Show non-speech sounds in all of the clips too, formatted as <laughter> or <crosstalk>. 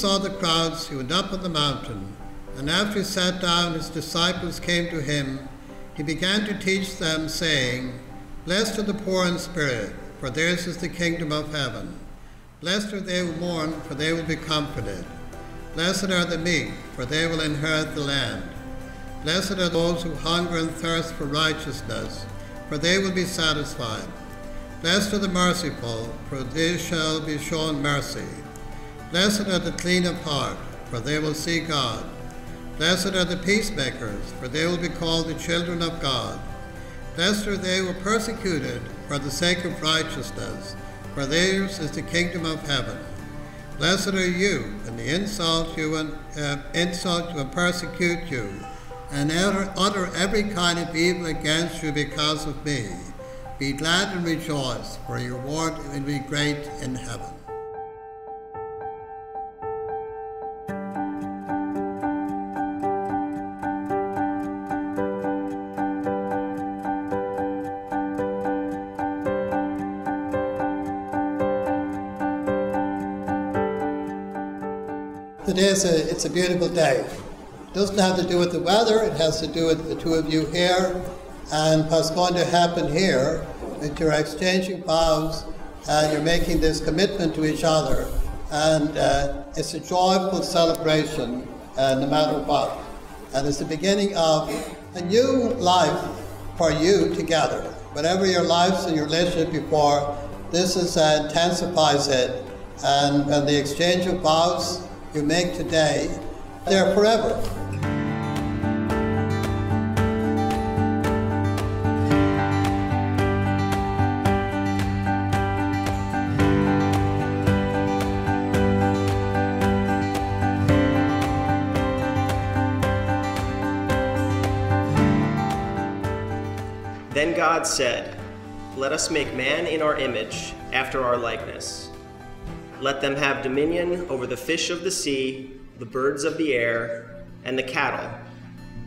Saw the crowds, he went up on the mountain, and after he sat down, his disciples came to him. He began to teach them, saying, Blessed are the poor in spirit, for theirs is the kingdom of heaven. Blessed are they who mourn, for they will be comforted. Blessed are the meek, for they will inherit the land. Blessed are those who hunger and thirst for righteousness, for they will be satisfied. Blessed are the merciful, for they shall be shown mercy. Blessed are the clean of heart, for they will see God. Blessed are the peacemakers, for they will be called the children of God. Blessed are they who are persecuted for the sake of righteousness, for theirs is the kingdom of heaven. Blessed are you, and the insult you and uh, insult you and persecute you, and utter every kind of evil against you because of me. Be glad and rejoice, for your reward will be great in heaven. Is a, it's a beautiful day. It doesn't have to do with the weather, it has to do with the two of you here and what's going to happen here that you're exchanging vows and you're making this commitment to each other. And uh, it's a joyful celebration uh, no matter what. And it's the beginning of a new life for you together. Whatever your lives and your relationship before, this is, uh, intensifies it. And, and the exchange of vows you make today, they're forever. Then God said, Let us make man in our image, after our likeness. Let them have dominion over the fish of the sea, the birds of the air, and the cattle,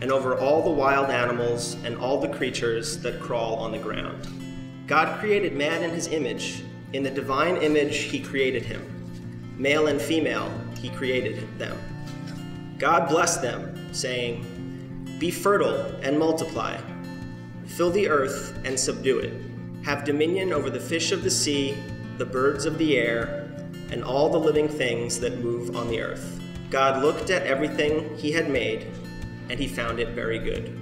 and over all the wild animals and all the creatures that crawl on the ground. God created man in his image. In the divine image, he created him. Male and female, he created them. God blessed them, saying, Be fertile and multiply Fill the earth and subdue it. Have dominion over the fish of the sea, the birds of the air, and all the living things that move on the earth. God looked at everything he had made, and he found it very good.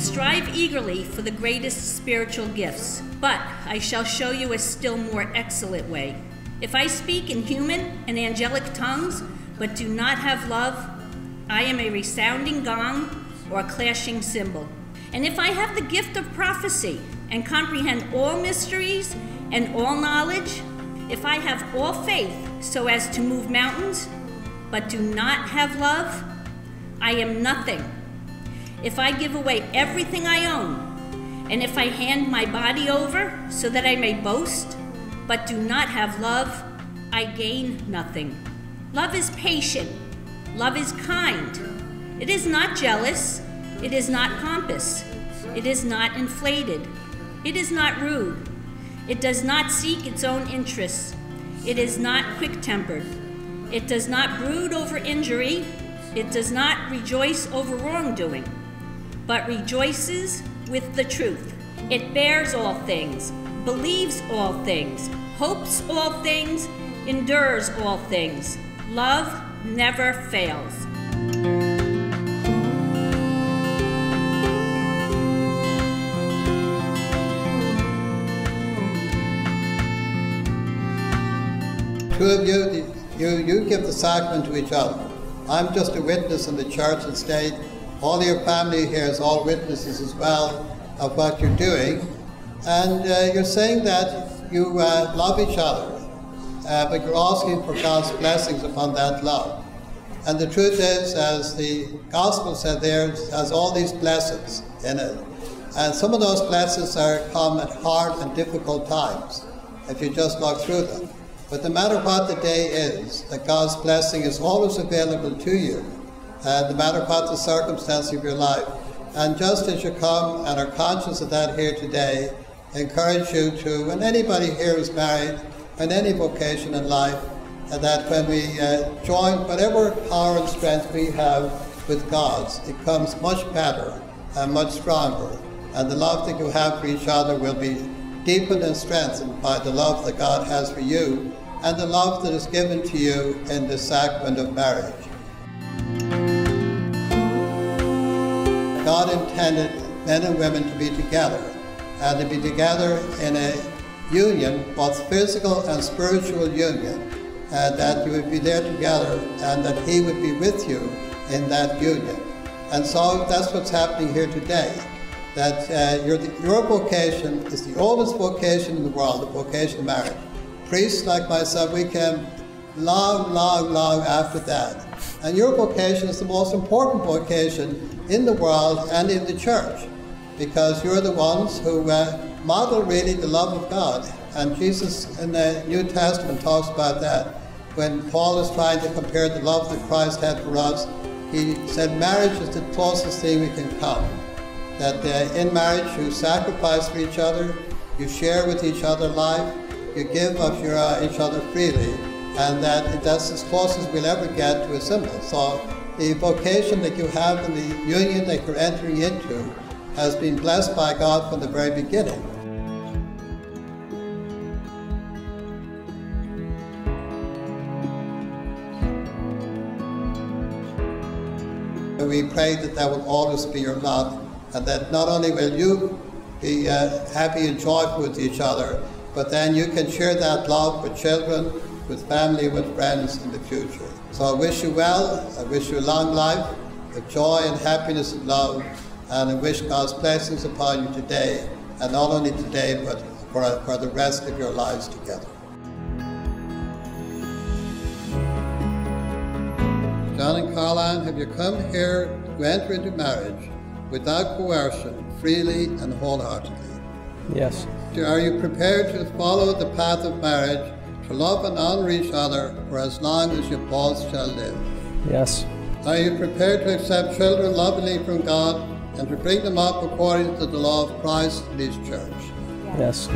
Strive eagerly for the greatest spiritual gifts, but I shall show you a still more excellent way. If I speak in human and angelic tongues, but do not have love, I am a resounding gong or a clashing cymbal. And if I have the gift of prophecy and comprehend all mysteries and all knowledge, if I have all faith so as to move mountains, but do not have love, I am nothing. If I give away everything I own, and if I hand my body over so that I may boast, but do not have love, I gain nothing. Love is patient. Love is kind. It is not jealous. It is not pompous. It is not inflated. It is not rude. It does not seek its own interests. It is not quick tempered. It does not brood over injury. It does not rejoice over wrongdoing, but rejoices with the truth. It bears all things, believes all things, hopes all things, endures all things. Love never fails. Two of you, you, you give the sacrament to each other. I'm just a witness in the church and state. All your family here is all witnesses as well of what you're doing. And uh, you're saying that you uh, love each other, uh, but you're asking for God's blessings upon that love. And the truth is, as the gospel said there, has all these blessings in it. And some of those blessings are come at hard and difficult times if you just walk through them. But no matter what the day is, that God's blessing is always available to you, uh, no matter what the circumstance of your life. And just as you come and are conscious of that here today, encourage you to, and anybody here who's married, in any vocation in life, and that when we uh, join whatever power and strength we have with God's, it comes much better and much stronger. And the love that you have for each other will be deepened and strengthened by the love that God has for you and the love that is given to you in the sacrament of marriage. God intended men and women to be together and to be together in a union, both physical and spiritual union, and that you would be there together and that He would be with you in that union. And so that's what's happening here today. That uh, your, your vocation is the oldest vocation in the world, the vocation of marriage. Priests like myself, we came long, long, long after that. And your vocation is the most important vocation in the world and in the church because you're the ones who uh, model really the love of God. And Jesus in the New Testament talks about that. When Paul is trying to compare the love that Christ had for us, he said marriage is the closest thing we can come. That in marriage you sacrifice for each other, you share with each other life, you give of your, uh, each other freely, and that that's as close as we'll ever get to a symbol. So the vocation that you have in the union that you're entering into has been blessed by God from the very beginning. We pray that that will always be your lot, and that not only will you be uh, happy and joyful with each other, but then you can share that love with children, with family, with friends in the future. So I wish you well, I wish you a long life, of joy and happiness and love, and I wish God's blessings upon you today, and not only today, but for, for the rest of your lives together. John and Caroline, have you come here to enter into marriage without coercion, freely and wholeheartedly? Yes. Are you prepared to follow the path of marriage, to love and honor each other for as long as you both shall live? Yes. Are you prepared to accept children lovingly from God and to bring them up according to the law of Christ and His church? Yes.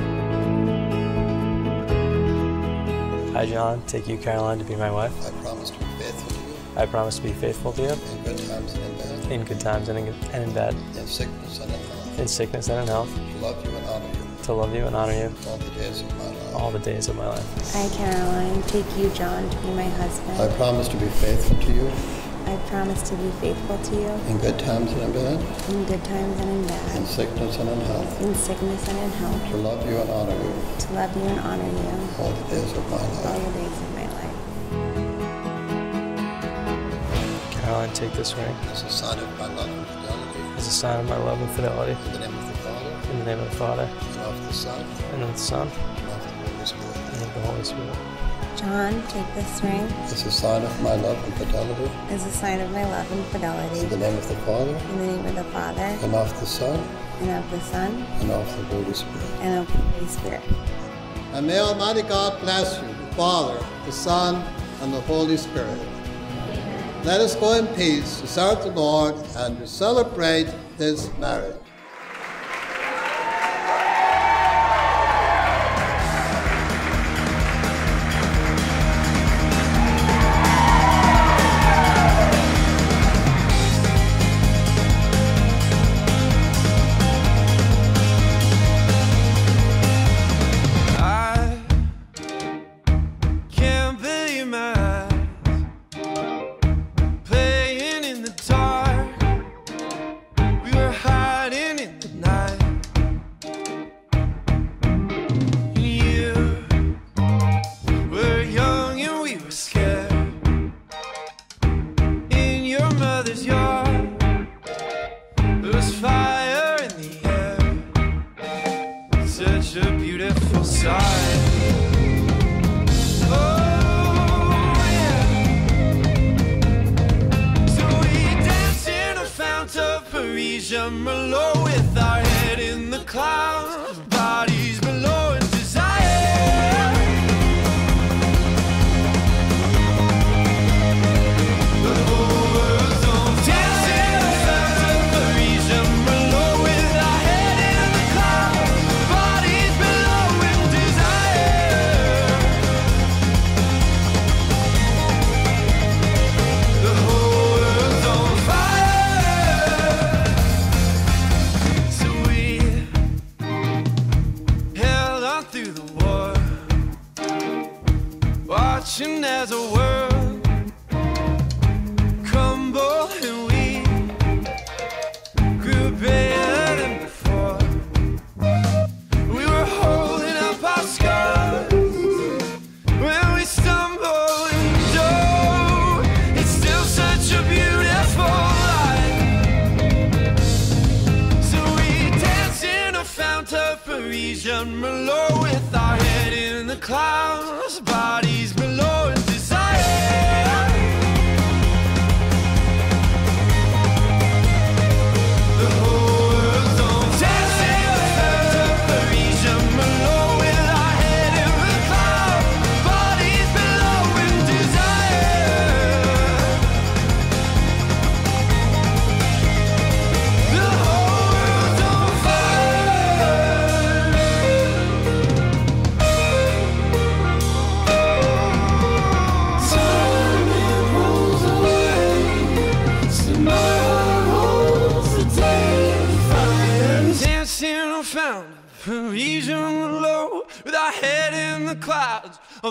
I, John, take you, Caroline, to be my wife. I promise to be faithful to you I promise to be faithful to you in good times and in good times and in, and in bad, in sickness and in health, in sickness and in health, to love you and honor you. To love you and honor you. All the days of my life. all the days of my life. I, Caroline, take you, John, to be my husband. I promise to be faithful to you. I promise to be faithful to you. In good times and in bad, in good times and in bad. in sickness and in health, in sickness and in health, to love you and honor you. To love you and honor you. All the days of my all life. Caroline, take this ring As a sign of my love and fidelity, as a sign of my love and fidelity. in the name of the Father, In the name of the Father, and of the Son, and of the Son, and of the Holy Spirit. and of the Holy Spirit. John, take this ring As a sign of my love and fidelity, as a sign of my love and fidelity. in the name of the Father, In the name of the Father, and of the Son, and of the Son, and of the Holy Spirit. and of the Holy Spirit. And may Almighty God bless you, the Father, the Son, and the Holy Spirit. Let us go in peace to serve the Lord and to celebrate this marriage.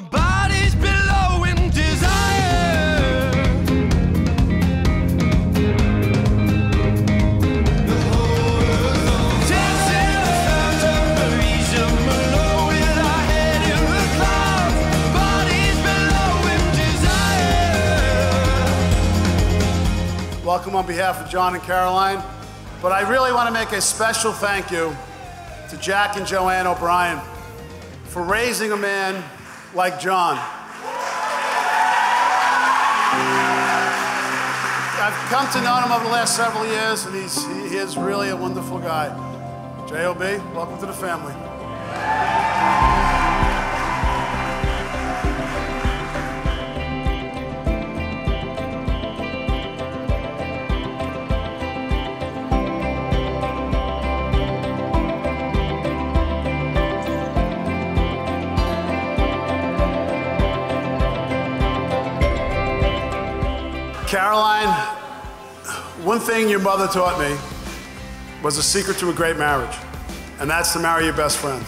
Bodies below in desire. Welcome on behalf of John and Caroline. But I really want to make a special thank you to Jack and Joanne O'Brien for raising a man like John. I've come to know him over the last several years, and he's, he, is really a wonderful guy. J.O.B., welcome to the family. Caroline, one thing your mother taught me was the secret to a great marriage, and that's to marry your best friend.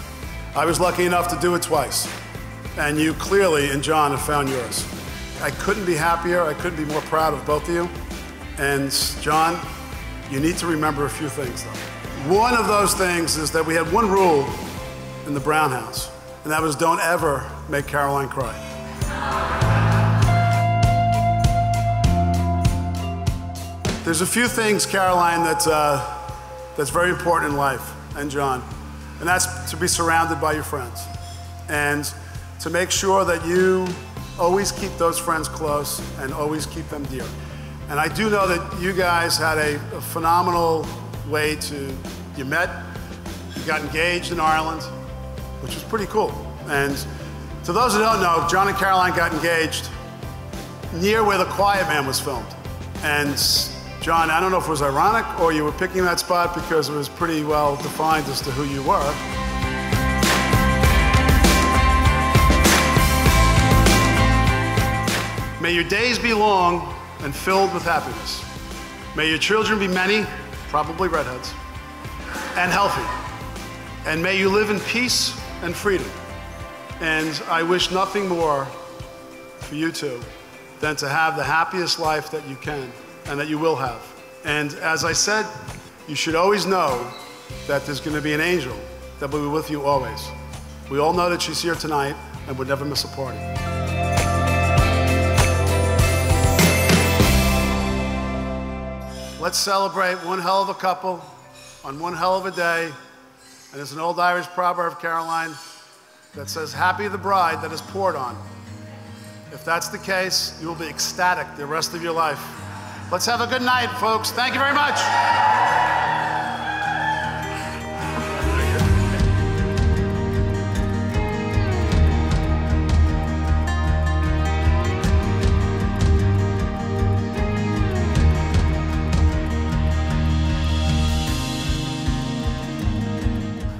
I was lucky enough to do it twice, and you clearly and John have found yours. I couldn't be happier, I couldn't be more proud of both of you. And John, you need to remember a few things though. One of those things is that we had one rule in the Brown house, and that was don't ever make Caroline cry. There's a few things, Caroline, that, uh, that's very important in life, and John, and that's to be surrounded by your friends, and to make sure that you always keep those friends close and always keep them dear. And I do know that you guys had a, a phenomenal way to, you met, you got engaged in Ireland, which was pretty cool. And to those who don't know, John and Caroline got engaged near where The Quiet Man was filmed. And John, I don't know if it was ironic or you were picking that spot because it was pretty well defined as to who you were. May your days be long and filled with happiness. May your children be many, probably redheads, and healthy. And may you live in peace and freedom. And I wish nothing more for you two than to have the happiest life that you can and that you will have. And as I said, you should always know that there's going to be an angel that will be with you always. We all know that she's here tonight and would never miss a party. Let's celebrate one hell of a couple on one hell of a day. And there's an old Irish proverb, Caroline, that says, Happy the bride that is poured on. If that's the case, you will be ecstatic the rest of your life. Let's have a good night, folks. Thank you very much.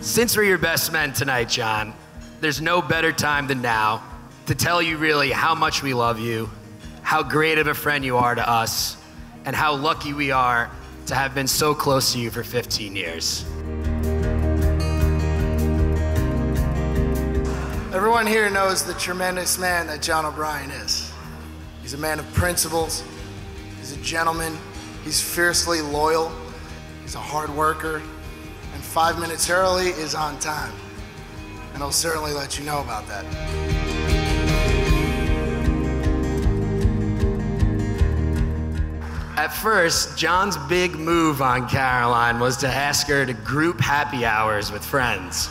Since we're your best men tonight, John, there's no better time than now to tell you really how much we love you, how great of a friend you are to us, and how lucky we are to have been so close to you for 15 years. Everyone here knows the tremendous man that John O'Brien is. He's a man of principles. He's a gentleman. He's fiercely loyal. He's a hard worker. And five minutes early is on time. And I'll certainly let you know about that. At first, John's big move on Caroline was to ask her to group happy hours with friends.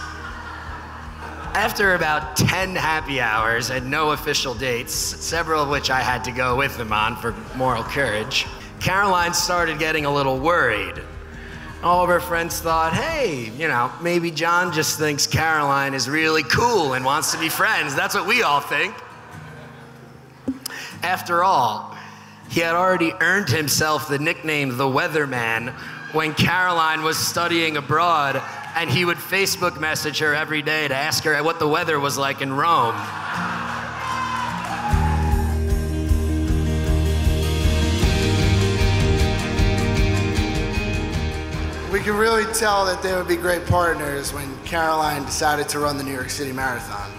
After about 10 happy hours and no official dates, several of which I had to go with him on for moral courage, Caroline started getting a little worried. All of her friends thought, hey, you know, maybe John just thinks Caroline is really cool and wants to be friends. That's what we all think. After all, he had already earned himself the nickname the Weatherman when Caroline was studying abroad and he would Facebook message her every day to ask her what the weather was like in Rome. We could really tell that they would be great partners when Caroline decided to run the New York City Marathon.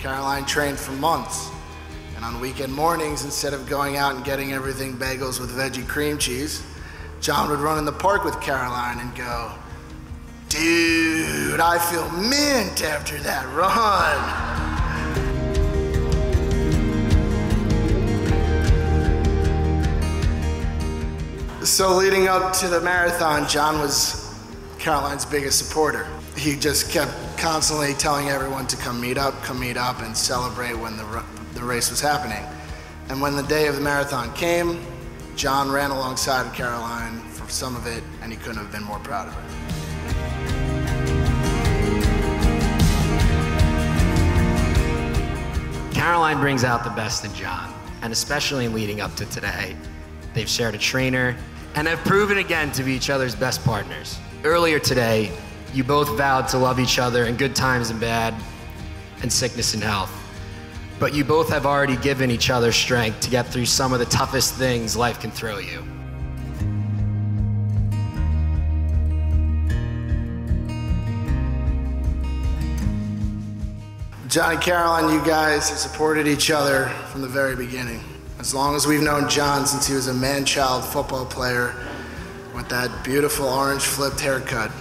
Caroline trained for months, and on weekend mornings, instead of going out and getting everything bagels with veggie cream cheese, John would run in the park with Caroline and go, Dude, I feel mint after that run. So, leading up to the marathon, John was Caroline's biggest supporter. He just kept constantly telling everyone to come meet up, come meet up, and celebrate when the, the race was happening. And when the day of the marathon came, John ran alongside of Caroline for some of it, and he couldn't have been more proud of her. Caroline brings out the best in John, and especially in leading up to today. They've shared a trainer and have proven again to be each other's best partners. Earlier today, you both vowed to love each other in good times and bad, and sickness and health. But you both have already given each other strength to get through some of the toughest things life can throw you. John and Caroline, you guys have supported each other from the very beginning. As long as we've known John since he was a man child football player with that beautiful orange flipped haircut.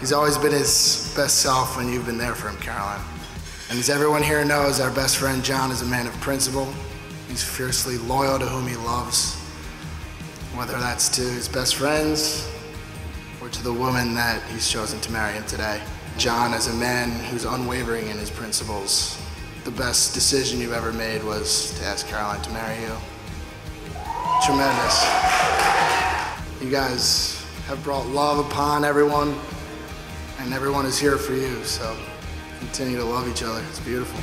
He's always been his best self when you've been there for him, Caroline. And as everyone here knows, our best friend John is a man of principle. He's fiercely loyal to whom he loves, whether that's to his best friends or to the woman that he's chosen to marry him today. John, as a man who's unwavering in his principles, the best decision you've ever made was to ask Caroline to marry you. Tremendous. You guys have brought love upon everyone, and everyone is here for you, so continue to love each other. It's beautiful.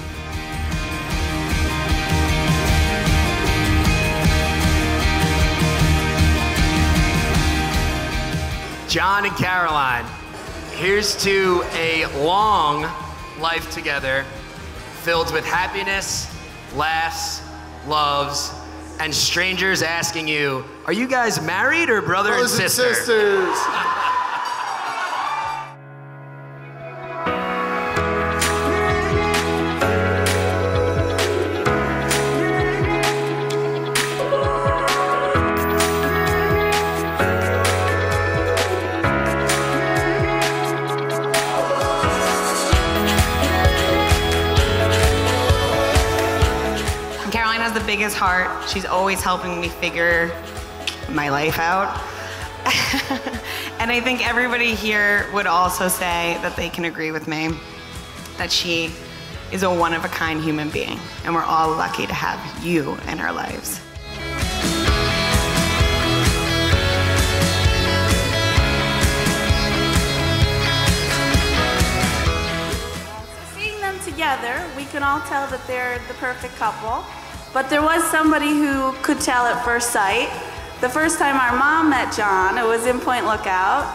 John and Caroline, here's to a long life together filled with happiness, laughs, loves, and strangers asking you, Are you guys married or brother Brothers and and sisters. Heart. She's always helping me figure my life out. <laughs> and I think everybody here would also say that they can agree with me that she is a one of a kind human being. And we're all lucky to have you in our lives. Seeing them together, we can all tell that they're the perfect couple. But there was somebody who could tell at first sight. The first time our mom met John, it was in Point Lookout.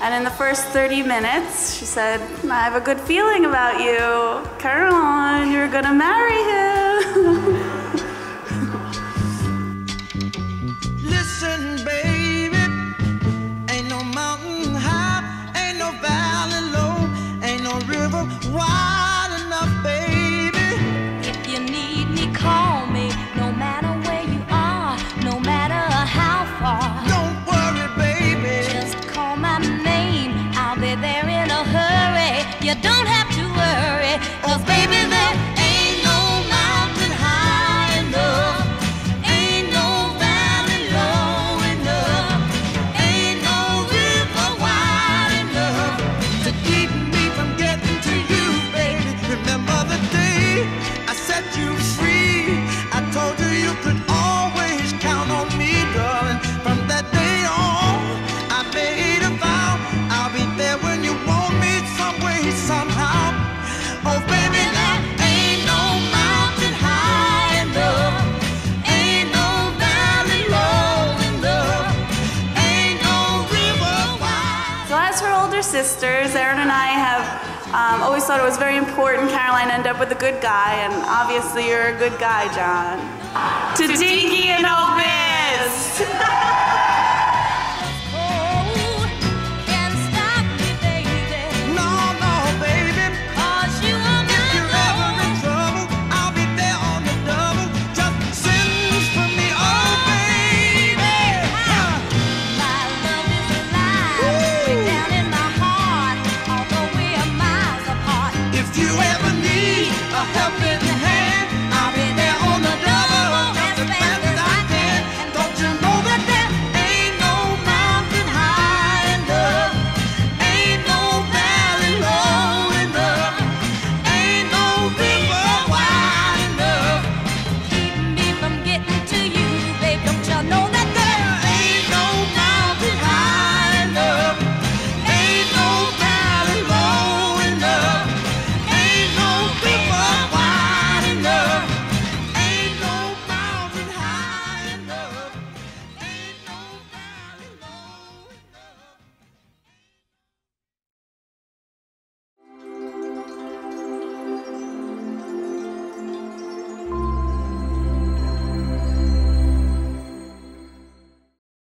And in the first 30 minutes, she said, I have a good feeling about you. Caroline, you're gonna marry him. <laughs> Listen, baby, ain't no mountain high, ain't no valley low, ain't no river wide sisters, Erin and I have um, always thought it was very important Caroline end up with a good guy, and obviously you're a good guy, John. To Dinky and Obis! <laughs>